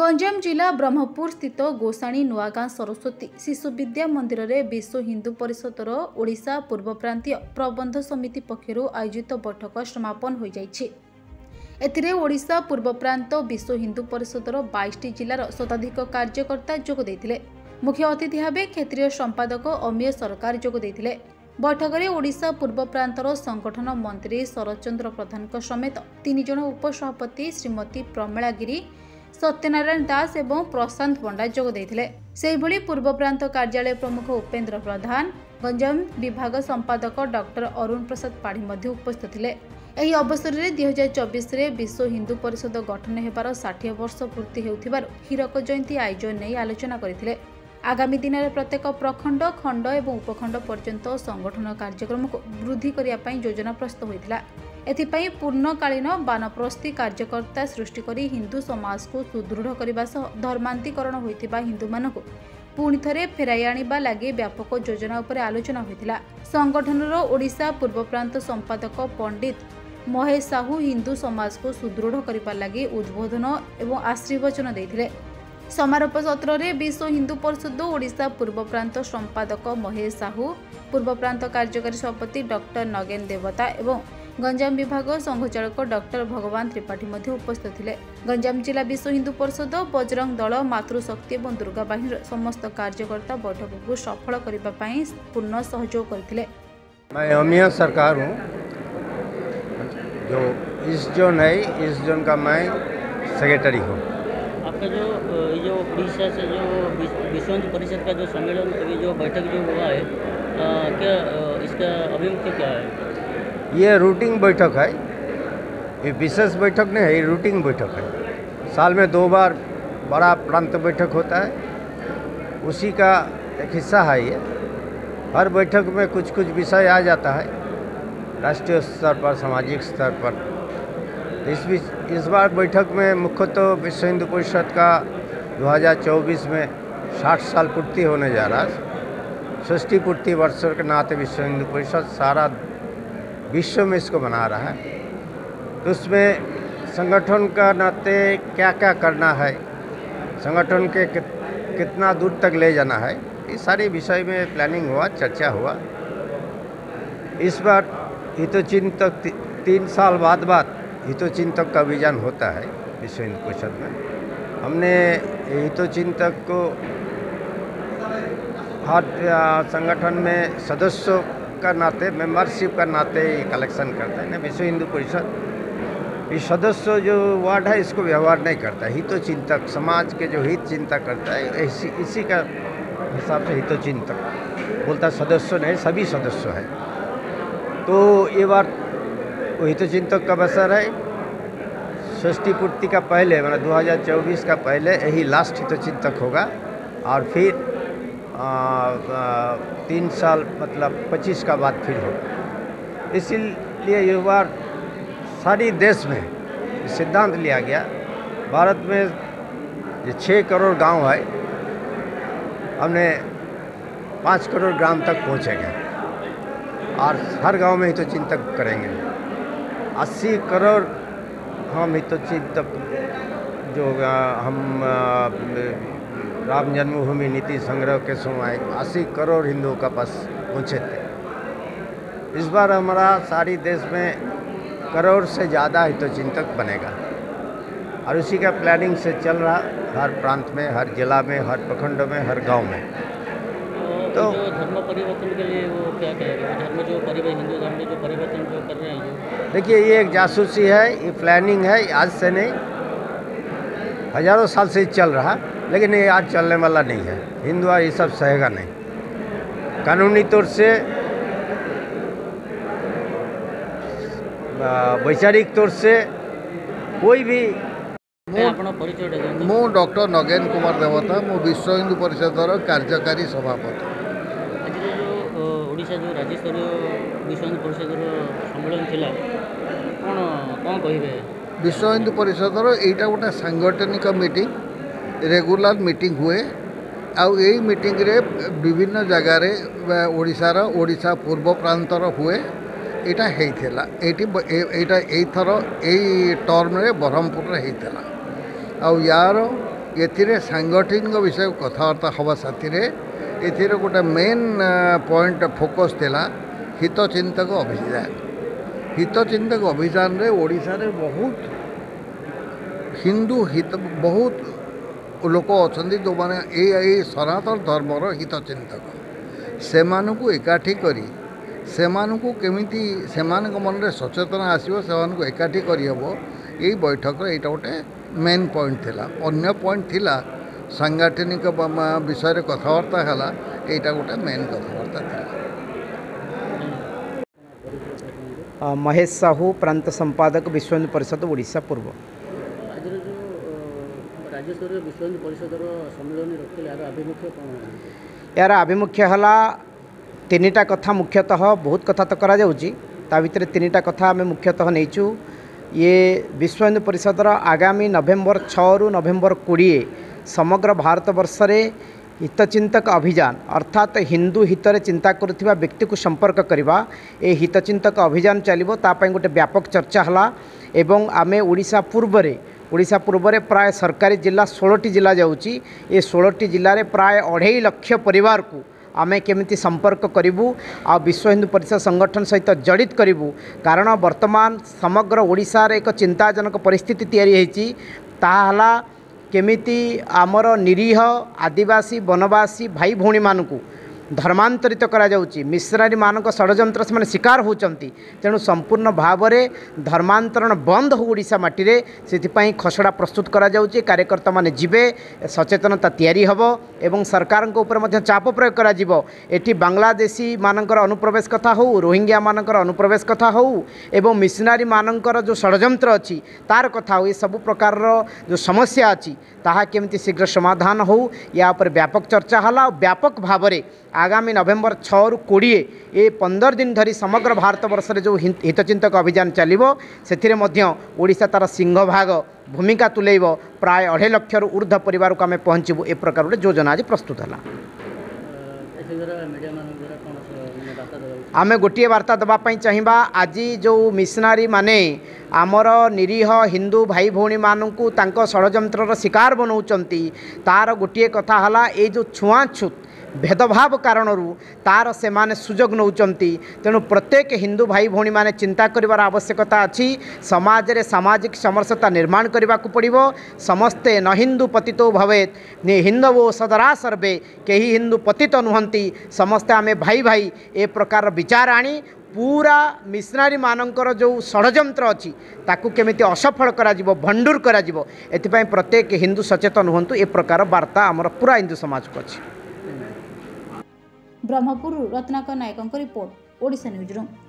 ଗଞ୍ଜାମ ଜିଲ୍ଲା ବ୍ରହ୍ମପୁର ସ୍ଥିତ ଗୋସାଣୀ ନୂଆଗାଁ ସରସ୍ୱତୀ ଶିଶୁ ବିଦ୍ୟା ମନ୍ଦିରରେ ବିଶ୍ୱ ହିନ୍ଦୁ ପରିଷଦର ଓଡ଼ିଶା ପୂର୍ବପ୍ରାନ୍ତୀୟ ପ୍ରବନ୍ଧ ସମିତି ପକ୍ଷରୁ ଆୟୋଜିତ ବୈଠକ ସମାପନ ହୋଇଯାଇଛି ଏଥିରେ ଓଡ଼ିଶା ପୂର୍ବପ୍ରାନ୍ତ ବିଶ୍ୱ ହିନ୍ଦୁ ପରିଷଦର ବାଇଶଟି ଜିଲ୍ଲାର ଶତାଧିକ କାର୍ଯ୍ୟକର୍ତ୍ତା ଯୋଗ ଦେଇଥିଲେ ମୁଖ୍ୟ ଅତିଥି ଭାବେ କ୍ଷେତ୍ରୀୟ ସମ୍ପାଦକ ଅମୀୟ ସରକାର ଯୋଗ ଦେଇଥିଲେ ବୈଠକରେ ଓଡ଼ିଶା ପୂର୍ବ ପ୍ରାନ୍ତର ସଂଗଠନ ମନ୍ତ୍ରୀ ଶରତ ଚନ୍ଦ୍ର ପ୍ରଧାନଙ୍କ ସମେତ ତିନି ଜଣ ଉପସଭାପତି ଶ୍ରୀମତୀ ପ୍ରମିଳା ଗିରି ସତ୍ୟନାରାୟଣ ଦାସ ଏବଂ ପ୍ରଶାନ୍ତ ପଣ୍ଡା ଯୋଗ ଦେଇଥିଲେ ସେହିଭଳି ପୂର୍ବ ପ୍ରାନ୍ତ କାର୍ଯ୍ୟାଳୟ ପ୍ରମୁଖ ଉପେନ୍ଦ୍ର ପ୍ରଧାନ ଗଞ୍ଜାମ ବିଭାଗ ସମ୍ପାଦକ ଡକ୍ଟର ଅରୁଣ ପ୍ରସାଦ ପାଢ଼ୀ ମଧ୍ୟ ଉପସ୍ଥିତ ଥିଲେ ଏହି ଅବସରରେ ଦୁଇ ହଜାର ଚବିଶରେ ବିଶ୍ୱ ହିନ୍ଦୁ ପରିଷଦ ଗଠନ ହେବାର ଷାଠିଏ ବର୍ଷ ପୂର୍ତ୍ତି ହେଉଥିବାରୁ ହୀରକ ଜୟନ୍ତୀ ଆୟୋଜନ ନେଇ ଆଲୋଚନା କରିଥିଲେ ଆଗାମୀ ଦିନରେ ପ୍ରତ୍ୟେକ ପ୍ରଖଣ୍ଡ ଖଣ୍ଡ ଏବଂ ଉପଖଣ୍ଡ ପର୍ଯ୍ୟନ୍ତ ସଂଗଠନ କାର୍ଯ୍ୟକ୍ରମକୁ ବୃଦ୍ଧି କରିବା ପାଇଁ ଯୋଜନା ପ୍ରସ୍ତୁତ ହୋଇଥିଲା ଏଥିପାଇଁ ପୂର୍ଣ୍ଣକାଳୀନ ବାନପ୍ରସ୍ତି କାର୍ଯ୍ୟକର୍ତ୍ତା ସୃଷ୍ଟି କରି ହିନ୍ଦୁ ସମାଜକୁ ସୁଦୃଢ଼ କରିବା ସହ ଧର୍ମାନ୍ତିକରଣ ହୋଇଥିବା ହିନ୍ଦୁମାନଙ୍କୁ ପୁଣି ଥରେ ଫେରାଇ ଆଣିବା ଲାଗି ବ୍ୟାପକ ଯୋଜନା ଉପରେ ଆଲୋଚନା ହୋଇଥିଲା ସଂଗଠନର ଓଡ଼ିଶା ପୂର୍ବପ୍ରାନ୍ତ ସମ୍ପାଦକ ପଣ୍ଡିତ ମହେଶ ସାହୁ ହିନ୍ଦୁ ସମାଜକୁ ସୁଦୃଢ଼ କରିବା ଲାଗି ଉଦ୍ବୋଧନ ଏବଂ ଆଶୀର୍ବଚନ ଦେଇଥିଲେ ସମାରୋପ ସତ୍ରରେ ବିଶ୍ୱ ହିନ୍ଦୁ ପରିଷଦ ଓଡ଼ିଶା ପୂର୍ବପ୍ରାନ୍ତ ସମ୍ପାଦକ ମହେଶ ସାହୁ ପୂର୍ବପ୍ରାନ୍ତ କାର୍ଯ୍ୟକାରୀ ସଭାପତି ଡକ୍ଟର ନଗେନ ଦେବତା ଏବଂ गंजाम विभाग संघ चाक डर भगवान त्रिपाठी उपस्थित थे गंजाम जिला विश्व हिंदू परिषद बजरंग दल मातृशक्ति दुर्गा बाहन समस्त कार्यकर्ता बैठक को सफल करने पूर्ण सहयोग कर आपका जो ये उड़ीसा से जो विश्व हिंदू परिषद का जो सम्मेलन अभी जो बैठक जो हुआ है आ, क्या इसका अभिमुख क्या ये रूटिंग बैठक है ये विशेष बैठक नहीं है ये रूटिंग बैठक है साल में दो बार बड़ा प्रांत बैठक होता है उसी का एक हिस्सा है ये हर बैठक में कुछ कुछ विषय आ जाता है राष्ट्रीय स्तर पर सामाजिक स्तर पर इस बीच इस बार बैठक में मुख्यतः विश्व हिंदू परिषद का 2024 में 60 साल पूर्ति होने जा रहा है षष्ठी पूर्ति वर्ष के नाते विश्व हिंदू परिषद सारा विश्व में इसको बना रहा है तो उसमें संगठन का नाते क्या क्या करना है संगठन के कितना दूर तक ले जाना है ये सारे विषय में प्लानिंग हुआ चर्चा हुआ इस बार हितोचिन तक ती, तीन साल बाद बाद हितोचिंतक का अभियान होता है विश्व हिंदु परिषद में हमने हितोचिंतक को हर संगठन में सदस्यों का नाते मेंबरशिप का नाते कलेक्शन करते हैं ना विश्व हिंदू परिषद ये सदस्य जो वार्ड है इसको व्यवहार नहीं करता हितोचिंतक तो समाज के जो हित चिंता करता है इसी इसी का हिसाब से हितोचिंतक तो बोलता सदस्य नहीं सभी सदस्य है तो ये बार वो हितोचिंतक चिंतक का अवसर है षष्ठी पूर्ति का पहले मतलब 2024 का पहले यही लास्ट चिंतक होगा और फिर तीन साल मतलब पच्चीस का बाद फिर हो इसीलिए बार सारी देश में सिद्धांत लिया गया भारत में जो छः करोड़ गांव है हमने पाँच करोड़ ग्राम तक पहुँचेंगे और हर गांव में तो चिंतक करेंगे अस्सी करोड़ हम तो चिंतक जो हम राम जन्मभूमि नीति संग्रह के समय अस्सी करोड़ हिंदुओं का पास पहुँचे थे इस बार हमारा सारी देश में करोड़ से ज़्यादा हितोचिंतक बनेगा और उसी का प्लानिंग से चल रहा हर प्रांत में हर जिला में हर प्रखंड में हर गांव में तो, तो धर्म परिवर्तन के लिए वो क्या जो हिंदू धर्म में जो परिवर्तन जो कर रहे हैं देखिए ये एक जासूसी है ये प्लानिंग है आज से नहीं हजारों साल से चल रहा लेकिन ये आज चलने वाला नहीं है हिंदू ये सब सहेगा नहीं कानूनी तौर से वैचारिक तौर से कोई भी मु डॉक्टर नगेन कुमार देवता मु विश्व हिंदू परिषद कार्यकारी सभापति विश्व हिंदू परिषद यहाँ गोटे सांगठनिक मीटिंग ରେଗୁଲାର ମିଟିଂ ହୁଏ ଆଉ ଏଇ ମିଟିଂରେ ବିଭିନ୍ନ ଜାଗାରେ ଓଡ଼ିଶାର ଓଡ଼ିଶା ପୂର୍ବ ପ୍ରାନ୍ତର ହୁଏ ଏଇଟା ହେଇଥିଲା ଏଇଠି ଏଇଟା ଏଇଥର ଏଇ ଟର୍ମରେ ବ୍ରହ୍ମପୁରରେ ହେଇଥିଲା ଆଉ ୟାର ଏଥିରେ ସାଂଗଠନିକ ବିଷୟ କଥାବାର୍ତ୍ତା ହେବା ସାଥିରେ ଏଥିରେ ଗୋଟେ ମେନ୍ ପଏଣ୍ଟ ଫୋକସ୍ ଥିଲା ହିତଚିନ୍ତକ ଅଭିଯାନ ହିତଚିନ୍ତକ ଅଭିଯାନରେ ଓଡ଼ିଶାରେ ବହୁତ ହିନ୍ଦୁ ହିତ ବହୁତ ଲୋକ ଅଛନ୍ତି ଯେଉଁମାନେ ଏଇ ଏଇ ସନାତନ ଧର୍ମର ହିତ ଚିନ୍ତକ ସେମାନଙ୍କୁ ଏକାଠି କରି ସେମାନଙ୍କୁ କେମିତି ସେମାନଙ୍କ ମନରେ ସଚେତନ ଆସିବ ସେମାନଙ୍କୁ ଏକାଠି କରିହେବ ଏଇ ବୈଠକର ଏଇଟା ଗୋଟେ ମେନ୍ ପଏଣ୍ଟ ଥିଲା ଅନ୍ୟ ପଏଣ୍ଟ ଥିଲା ସାଙ୍ଗଠନିକ ବିଷୟରେ କଥାବାର୍ତ୍ତା ହେଲା ଏଇଟା ଗୋଟେ ମେନ୍ କଥାବାର୍ତ୍ତା ଥିଲା ମହେଶ ସାହୁ ପ୍ରାନ୍ତ ସମ୍ପାଦକ ବିଶ୍ୱ ହିନ୍ଦୁ ପରିଷଦ ଓଡ଼ିଶା ପୂର୍ବ ରାଜ୍ୟସ୍ତରୀୟ ବିଶ୍ୱ ପରିଷଦର ସମ୍ମିଳନୀ ରଖିଲେ ଏହାର ଆଭିମୁଖ୍ୟ କ'ଣ ଏହାର ଆଭିମୁଖ୍ୟ ହେଲା ତିନିଟା କଥା ମୁଖ୍ୟତଃ ବହୁତ କଥା ତ କରାଯାଉଛି ତା ଭିତରେ ତିନିଟା କଥା ଆମେ ମୁଖ୍ୟତଃ ନେଇଛୁ ଇଏ ବିଶ୍ୱ ହିନ୍ଦୁ ପରିଷଦର ଆଗାମୀ ନଭେମ୍ବର ଛଅରୁ ନଭେମ୍ବର କୋଡ଼ିଏ ସମଗ୍ର ଭାରତବର୍ଷରେ हितचिंतक अभियान अर्थात हिंदू हित में चिंता करुवा व्यक्ति को संपर्क करवा ये हितचिंतक अभियान चलो तापाई गोटे व्यापक चर्चा है एवं आम ओडा पूर्व ଓଡ଼ିଶା ପୂର୍ବରେ ପ୍ରାୟ ସରକାରୀ ଜିଲ୍ଲା ଷୋହଳଟି ଜିଲ୍ଲା ଯାଉଛି ଏ ଷୋହଳଟି ଜିଲ୍ଲାରେ ପ୍ରାୟ ଅଢ଼େଇ ଲକ୍ଷ ପରିବାରକୁ ଆମେ କେମିତି ସମ୍ପର୍କ କରିବୁ ଆଉ ବିଶ୍ୱ ହିନ୍ଦୁ ପରିଷଦ ସଂଗଠନ ସହିତ ଜଡ଼ିତ କରିବୁ କାରଣ ବର୍ତ୍ତମାନ ସମଗ୍ର ଓଡ଼ିଶାରେ ଏକ ଚିନ୍ତାଜନକ ପରିସ୍ଥିତି ତିଆରି ହୋଇଛି ତାହା ହେଲା କେମିତି ଆମର ନିରୀହ ଆଦିବାସୀ ବନବାସୀ ଭାଇ ଭଉଣୀମାନଙ୍କୁ ଧର୍ମାନ୍ତରିତ କରାଯାଉଛି ମିଶ୍ରାରୀମାନଙ୍କ ଷଡ଼ଯନ୍ତ୍ର ସେମାନେ ଶିକାର ହେଉଛନ୍ତି ତେଣୁ ସମ୍ପୂର୍ଣ୍ଣ ଭାବରେ ଧର୍ମାନ୍ତରଣ ବନ୍ଦ ହେଉ ଓଡ଼ିଶା ମାଟିରେ ସେଥିପାଇଁ ଖସଡ଼ା ପ୍ରସ୍ତୁତ କରାଯାଉଛି କାର୍ଯ୍ୟକର୍ତ୍ତାମାନେ ଯିବେ ସଚେତନତା ତିଆରି ହେବ ଏବଂ ସରକାରଙ୍କ ଉପରେ ମଧ୍ୟ ଚାପ ପ୍ରୟୋଗ କରାଯିବ ଏଠି ବାଂଲାଦେଶୀମାନଙ୍କର ଅନୁପ୍ରବେଶ କଥା ହେଉ ରୋହିଙ୍ଗ୍ୟାମାନଙ୍କର ଅନୁପ୍ରବେଶ କଥା ହେଉ ଏବଂ ମିଶନାରୀମାନଙ୍କର ଯେଉଁ ଷଡ଼ଯନ୍ତ୍ର ଅଛି ତାର କଥା ହେଉ ଏସବୁ ପ୍ରକାରର ଯେଉଁ ସମସ୍ୟା ଅଛି ତାହା କେମିତି ଶୀଘ୍ର ସମାଧାନ ହେଉ ୟା ଉପରେ ବ୍ୟାପକ ଚର୍ଚ୍ଚା ହେଲା ଆଉ ବ୍ୟାପକ ଭାବରେ ଆଗାମୀ ନଭେମ୍ବର ଛଅରୁ କୋଡ଼ିଏ ଏ ପନ୍ଦର ଦିନ ଧରି ସମଗ୍ର ଭାରତବର୍ଷରେ ଯେଉଁ ହିତଚିନ୍ତକ ଅଭିଯାନ ଚାଲିବ ସେଥିରେ ମଧ୍ୟ ଓଡ଼ିଶା ତା'ର ସିଂହଭାଗ ଭୂମିକା ତୁଲେଇବ ପ୍ରାୟ ଅଢ଼େଇ ଲକ୍ଷରୁ ଉର୍ଦ୍ଧ୍ୱ ପରିବାରକୁ ଆମେ ପହଞ୍ଚିବୁ ଏ ପ୍ରକାର ଗୋଟେ ଯୋଜନା ଆଜି ପ୍ରସ୍ତୁତ ହେଲା ଆମେ ଗୋଟିଏ ବାର୍ତ୍ତା ଦେବା ପାଇଁ ଚାହିଁବା ଆଜି ଯେଉଁ ମିଶନାରୀମାନେ ଆମର ନିରୀହ ହିନ୍ଦୁ ଭାଇ ଭଉଣୀମାନଙ୍କୁ ତାଙ୍କ ଷଡ଼ଯନ୍ତ୍ରର ଶିକାର ବନଉଛନ୍ତି ତା'ର ଗୋଟିଏ କଥା ହେଲା ଏଇ ଯେଉଁ ଛୁଆଁଛୁତ୍ ଭେଦଭାବ କାରଣରୁ ତାର ସେମାନେ ସୁଯୋଗ ନେଉଛନ୍ତି ତେଣୁ ପ୍ରତ୍ୟେକ ହିନ୍ଦୁ ଭାଇ ଭଉଣୀମାନେ ଚିନ୍ତା କରିବାର ଆବଶ୍ୟକତା ଅଛି ସମାଜରେ ସାମାଜିକ ସମରସତା ନିର୍ମାଣ କରିବାକୁ ପଡ଼ିବ ସମସ୍ତେ ନ ହିନ୍ଦୁ ପତିତ ଭାବେ ନି ହିନ୍ଦୁ ଓ ସଦରା ସର୍ବେ କେହି ହିନ୍ଦୁ ପତିତ ନୁହନ୍ତି ସମସ୍ତେ ଆମେ ଭାଇ ଭାଇ ଏ ପ୍ରକାର ବିଚାର ଆଣି ପୁରା ମିଶନାରୀମାନଙ୍କର ଯେଉଁ ଷଡ଼ଯନ୍ତ୍ର ଅଛି ତାକୁ କେମିତି ଅସଫଳ କରାଯିବ ଭଣ୍ଡୁର କରାଯିବ ଏଥିପାଇଁ ପ୍ରତ୍ୟେକ ହିନ୍ଦୁ ସଚେତନ ହୁଅନ୍ତୁ ଏ ପ୍ରକାର ବାର୍ତ୍ତା ଆମର ପୁରା ହିନ୍ଦୁ ସମାଜକୁ ଅଛି ବ୍ରହ୍ମପୁରରୁ ରତ୍ନାକର ନାୟକଙ୍କ ରିପୋର୍ଟ ଓଡ଼ିଶା ନ୍ୟୁଜ୍ରୁମ୍